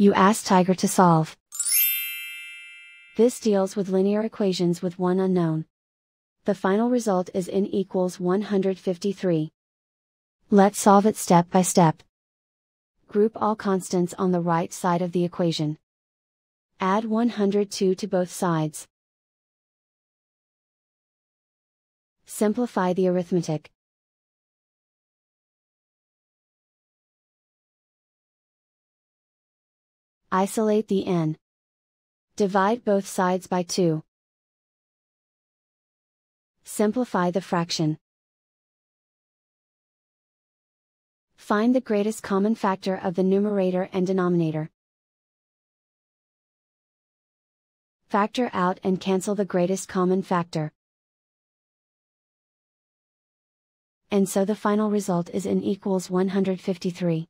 You ask Tiger to solve. This deals with linear equations with one unknown. The final result is n equals 153. Let's solve it step by step. Group all constants on the right side of the equation. Add 102 to both sides. Simplify the arithmetic. Isolate the n. Divide both sides by 2. Simplify the fraction. Find the greatest common factor of the numerator and denominator. Factor out and cancel the greatest common factor. And so the final result is n equals 153.